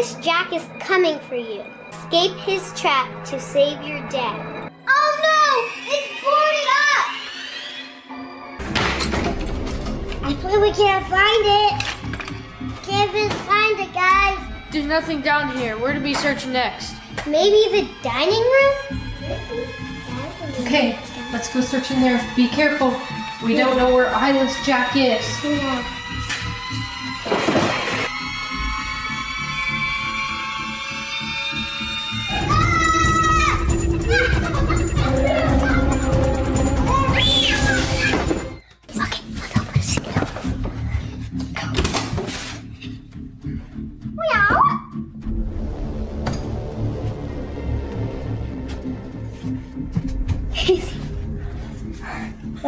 Eyeless Jack is coming for you. Escape his trap to save your dad. Oh no! It's boarded up! I think we can't find it. Can't even find it, guys. There's nothing down here. Where do we search next? Maybe the dining room? Okay, let's go search in there. Be careful. We don't know where Eyeless Jack is. Yeah.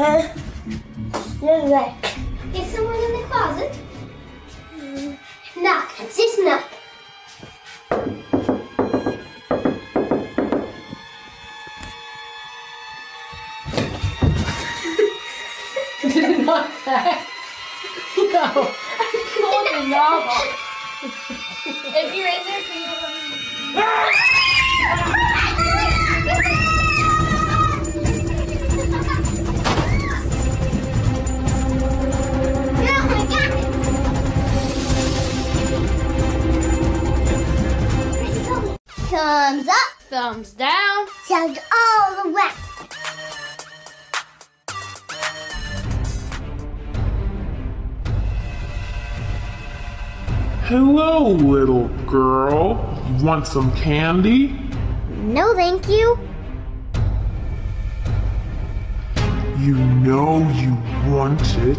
Uh, Thumbs up. Thumbs down. Sounds all the way. Hello, little girl. You Want some candy? No, thank you. You know you want it.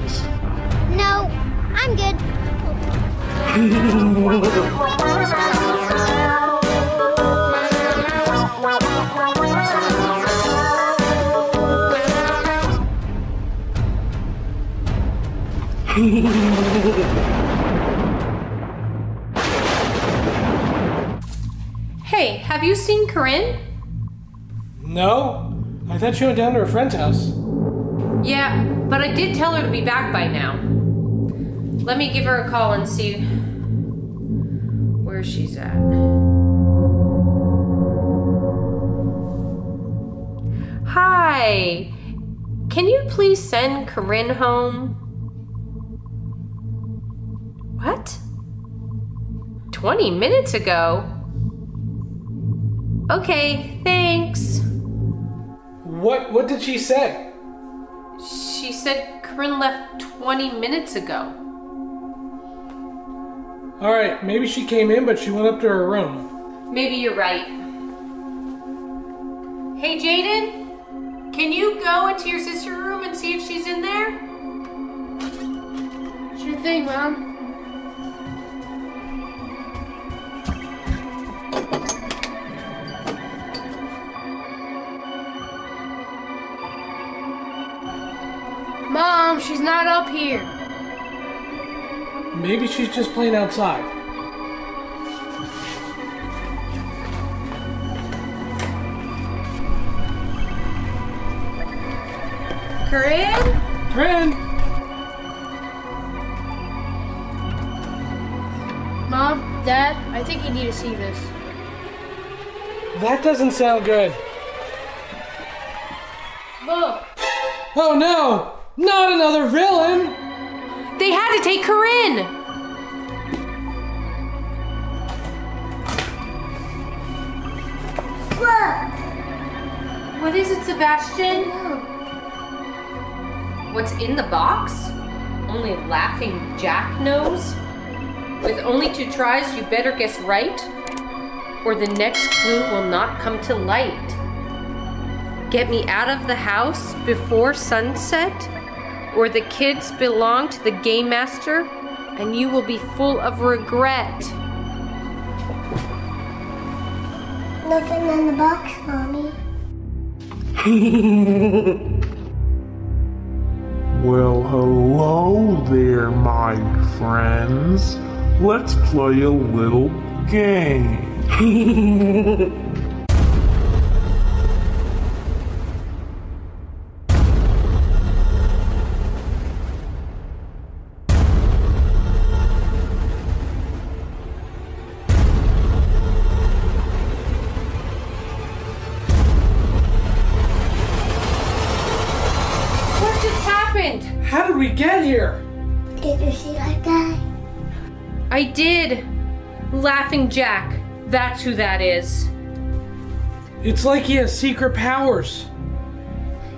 No, I'm good. Hey, have you seen Corinne? No? I thought she went down to her friend's house. Yeah, but I did tell her to be back by now. Let me give her a call and see where she's at. Hi. Can you please send Corinne home? What? 20 minutes ago? Okay, thanks. What what did she say? She said Corinne left 20 minutes ago. Alright, maybe she came in but she went up to her room. Maybe you're right. Hey, Jayden, can you go into your sister's room and see if she's in there? Sure thing, Mom. Mom, she's not up here. Maybe she's just playing outside. Corinne? Corinne! Mom, Dad, I think you need to see this. That doesn't sound good. Look. Oh no! Not another villain! They had to take Corinne! What is it, Sebastian? What's in the box? Only laughing Jack knows? With only two tries, you better guess right, or the next clue will not come to light. Get me out of the house before sunset, or the kids belong to the game master, and you will be full of regret. Nothing in the box, Mommy. Well, hello there, my friends. Let's play a little game. Laughing Jack. That's who that is. It's like he has secret powers.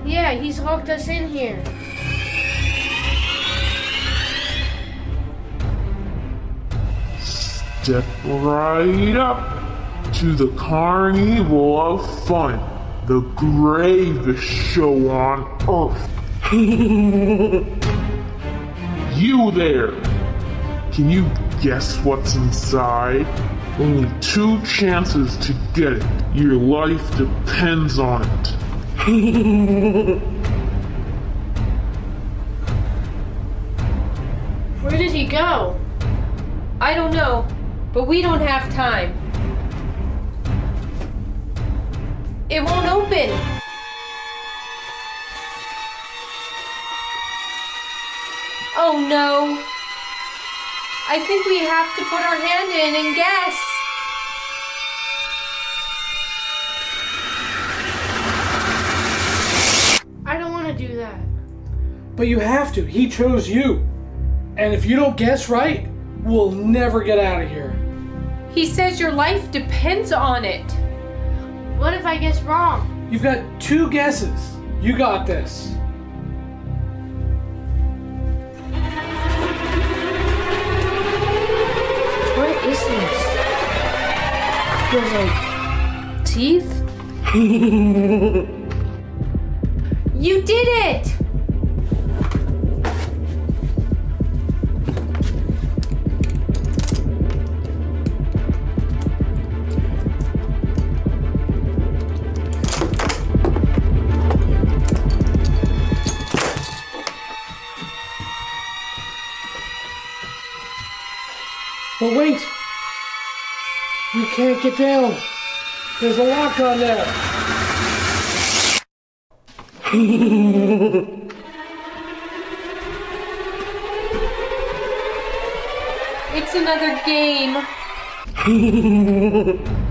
Yeah, he's hooked us in here. Step right up to the carnival of fun, the gravest show on earth. you there! Can you guess what's inside? Only two chances to get it. Your life depends on it. Where did he go? I don't know, but we don't have time. It won't open. Oh no. I think we have to put our hand in and guess. I don't want to do that. But you have to. He chose you. And if you don't guess right, we'll never get out of here. He says your life depends on it. What if I guess wrong? You've got two guesses. You got this. This? Feels like teeth? You did it! But wait! We can't get down. There's a lock on there. It's another game.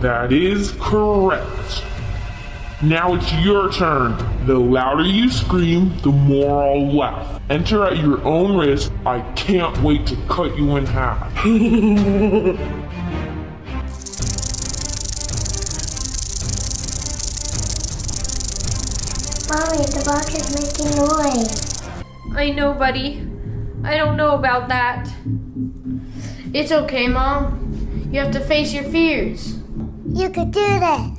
That is correct. Now it's your turn. The louder you scream, the more I'll laugh. Enter at your own risk. I can't wait to cut you in half. Mommy, the box is making noise. I know, buddy. I don't know about that. It's okay, Mom. You have to face your fears. You could do this.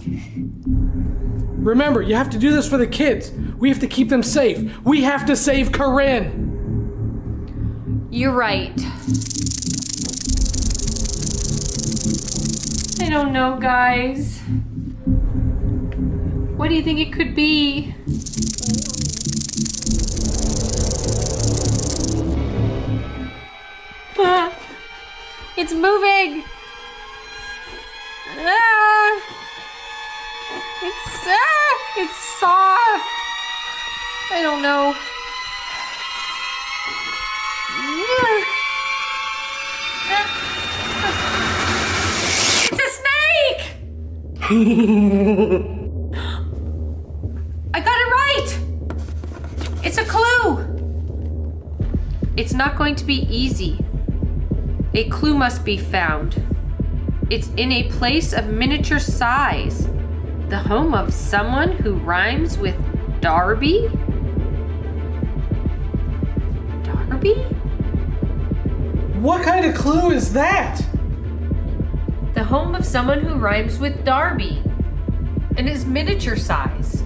Remember, you have to do this for the kids. We have to keep them safe. We have to save Corinne. You're right. I don't know, guys. What do you think it could be? It's moving. Ah, it's ah, it's soft. I don't know. It's a snake! I got it right! It's a clue! It's not going to be easy. A clue must be found. It's in a place of miniature size. The home of someone who rhymes with Darby? Darby? What kind of clue is that? The home of someone who rhymes with Darby and is miniature size.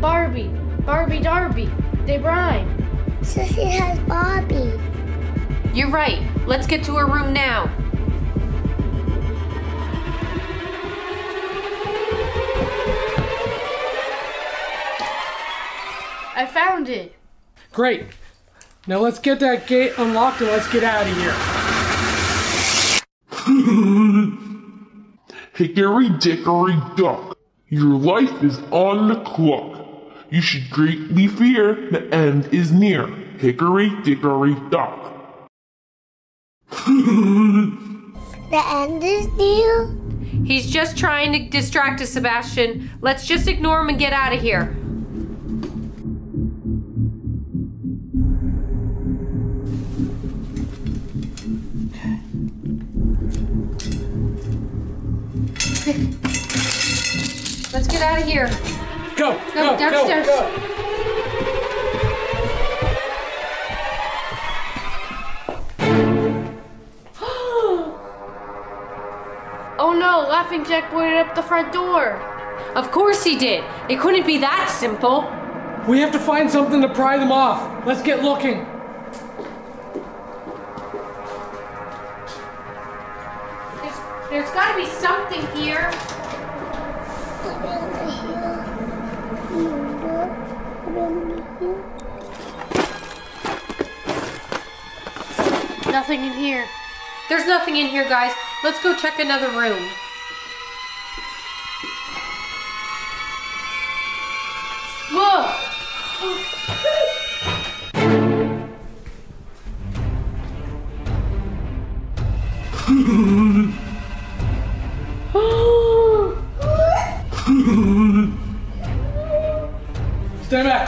Barbie, Barbie Darby. They rhyme. Sissy has Bobby. You're right. Let's get to her room now. I found it. Great. Now let's get that gate unlocked and let's get out of here. Hickory dickory dock. Your life is on the clock. You should greatly fear the end is near. Hickory dickory dock the end is near? He's just trying to distract us, Sebastian. Let's just ignore him and get out of here. Let's get out of here. Go, go, go downstairs. Go, go. Laughing Jack boarded up the front door. Of course he did. It couldn't be that simple. We have to find something to pry them off. Let's get looking. There's, there's gotta be something here. Nothing in here. There's nothing in here, guys. Let's go check another room.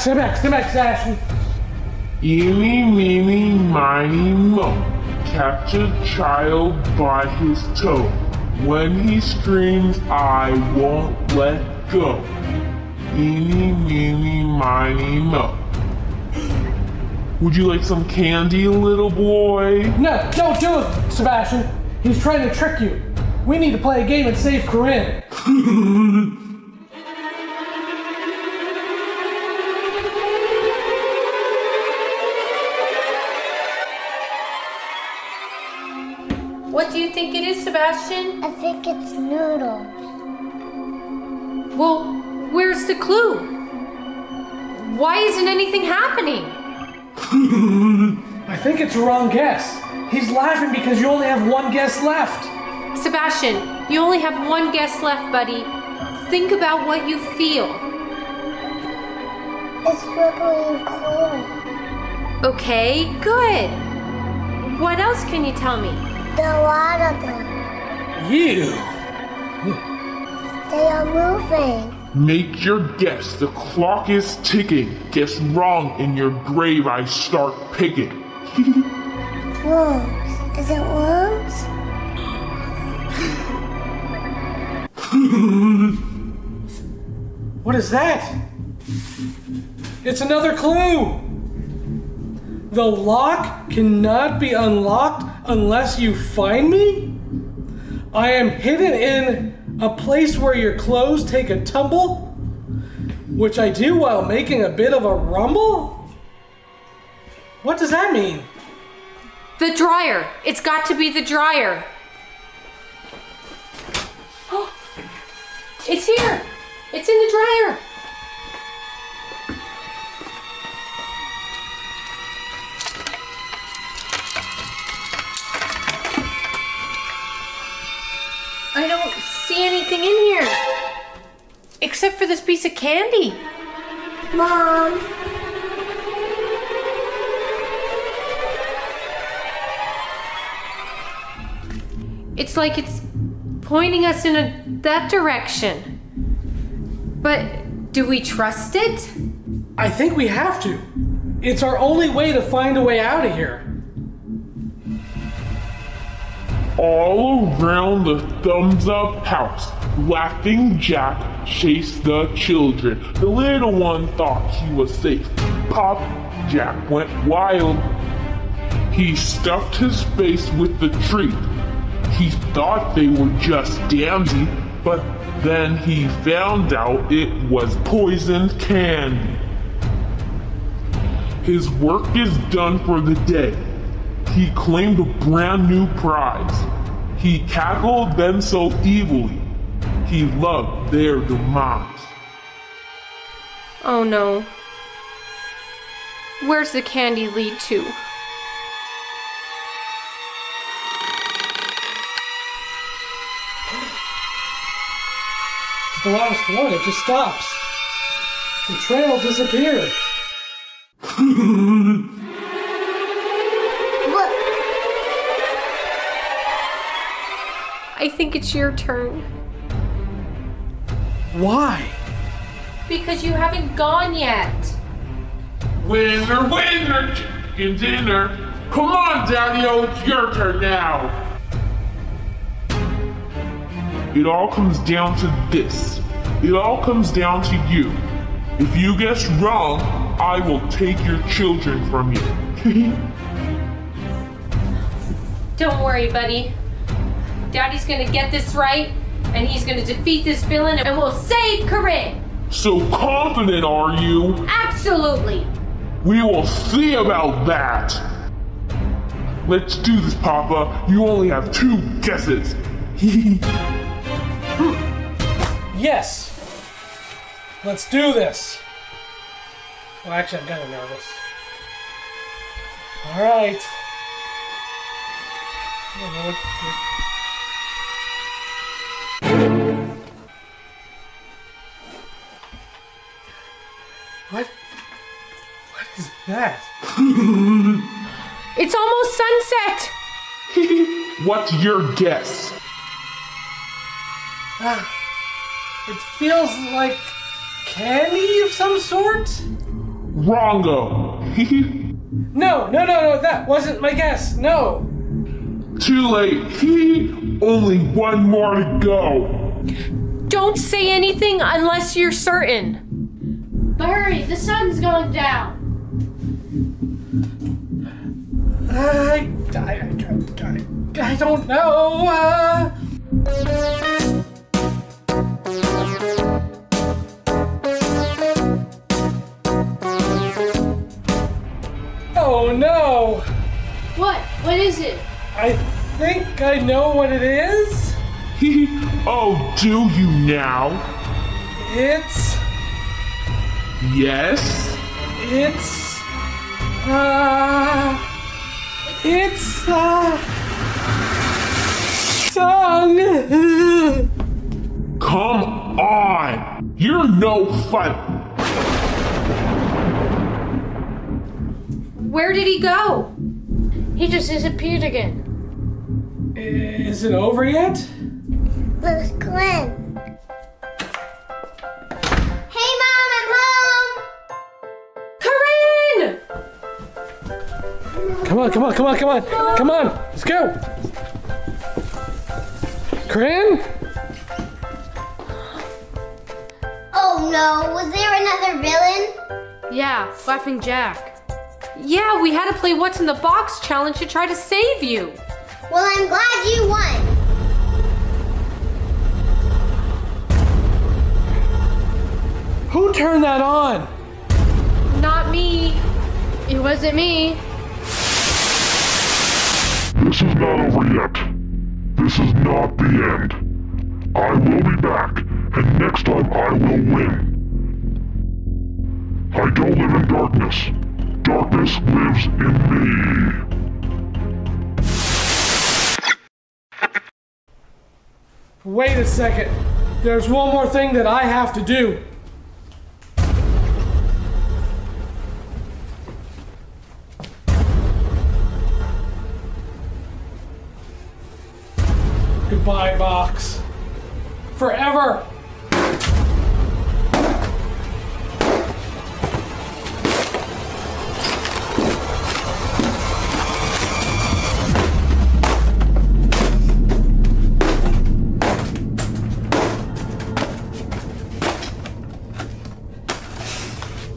Stay back, stay back, stay back, Ashley. Eeny, meeny, miny, mo. Catch a child by his toe. When he screams, I won't let go. Eeny, meeny, miny, mo. Would you like some candy, little boy? No, don't do it, Sebastian. He's trying to trick you. We need to play a game and save Corinne. Think it's noodles. Well, where's the clue? Why isn't anything happening? I think it's a wrong guess. He's laughing because you only have one guess left. Sebastian, you only have one guess left, buddy. Think about what you feel. It's really cold. Okay, good. What else can you tell me? There are You. They are moving. Make your guess. The clock is ticking. Guess wrong in your grave, I start picking. Worms. Is it worms? What is that? It's another clue. The lock cannot be unlocked unless you find me? I am hidden in a place where your clothes take a tumble, which I do while making a bit of a rumble? What does that mean? The dryer. It's got to be the dryer. It's here. It's in the dryer. For this piece of candy. Mom. It's like it's pointing us in a, that direction. But do we trust it? I think we have to. It's our only way to find a way out of here. All around the thumbs up house, laughing Jack chased the children. The little one thought he was safe. Pop Jack went wild. He stuffed his face with the treat. He thought they were just dandy, but then he found out it was poisoned candy. His work is done for the day. He claimed a brand new prize. He cackled then so evilly. He loved their demise. Oh no. Where's the candy lead to? It's the last one. It just stops. The trail disappeared. Look. I think it's your turn. Why? Because you haven't gone yet. Winner, winner, chicken dinner. Come on, Daddy O, it's your turn now. It all comes down to this. it all comes down to you. If you guess wrong, I will take your children from you. Don't worry, buddy. Daddy's gonna get this right, and he's gonna defeat this villain, and we'll save Corinne. so confident are you? Absolutely. We will see about that. Let's do this, Papa. You only have two guesses. Yes. Let's do this. Well, actually, I'm kind of nervous. All right. What What? What is that? It's almost sunset. What's your guess? Ah, It feels like candy of some sort? Wrongo. No, no, no, no, that wasn't my guess. No. Too late. Only one more to go. Don't say anything unless you're certain. But hurry, the sun's going down. I, I, I, I don't know. Uh... Oh no! What? What is it? I think I know what it is. oh, do you now? It's. Yes? It's. Uh. It's. Uh. Song! Come on! You're no fun! Where did he go? He just disappeared again. Is it over yet? Where's Glenn? Corinne! Come on, come on, come on, come on, come on, let's go. Corinne? Oh no, was there another villain? Yeah, Laughing Jack. Yeah, we had to play What's in the Box challenge to try to save you. Well, I'm glad you won. Who turned that on? Not me. It wasn't me. This is not over yet. This is not the end. I will be back, and next time I will win. I don't live in darkness. Darkness lives in me. Wait a second. There's one more thing that I have to do. Goodbye, box. Forever.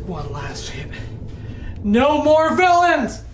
One last hit. No more villains!